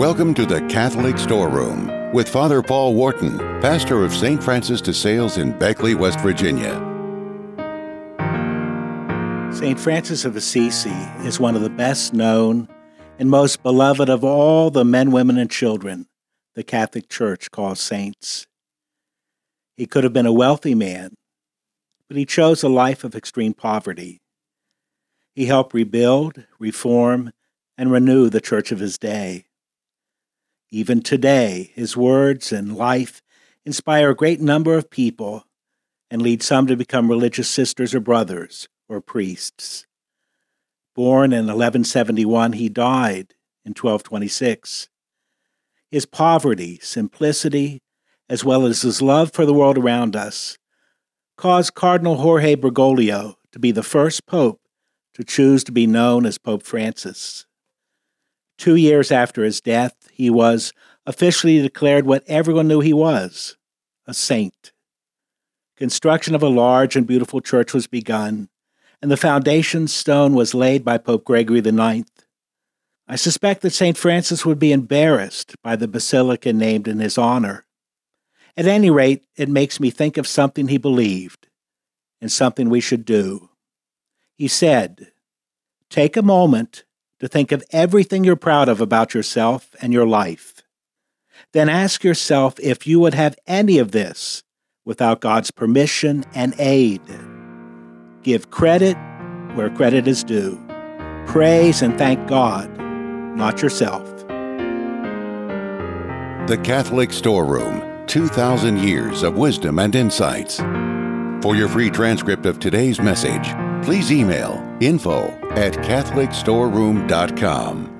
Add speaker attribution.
Speaker 1: Welcome to the Catholic Storeroom with Father Paul Wharton, pastor of St. Francis de Sales in Beckley, West Virginia.
Speaker 2: St. Francis of Assisi is one of the best known and most beloved of all the men, women, and children the Catholic Church calls saints. He could have been a wealthy man, but he chose a life of extreme poverty. He helped rebuild, reform, and renew the church of his day. Even today, his words and life inspire a great number of people and lead some to become religious sisters or brothers or priests. Born in 1171, he died in 1226. His poverty, simplicity, as well as his love for the world around us, caused Cardinal Jorge Bergoglio to be the first pope to choose to be known as Pope Francis. Two years after his death, he was officially declared what everyone knew he was a saint. Construction of a large and beautiful church was begun, and the foundation stone was laid by Pope Gregory IX. I suspect that St. Francis would be embarrassed by the basilica named in his honor. At any rate, it makes me think of something he believed and something we should do. He said, Take a moment to think of everything you're proud of about yourself and your life. Then ask yourself if you would have any of this without God's permission and aid. Give credit where credit is due. Praise and thank God, not yourself.
Speaker 1: The Catholic Storeroom 2,000 Years of Wisdom and Insights. For your free transcript of today's message, please email info at catholicstoreroom.com.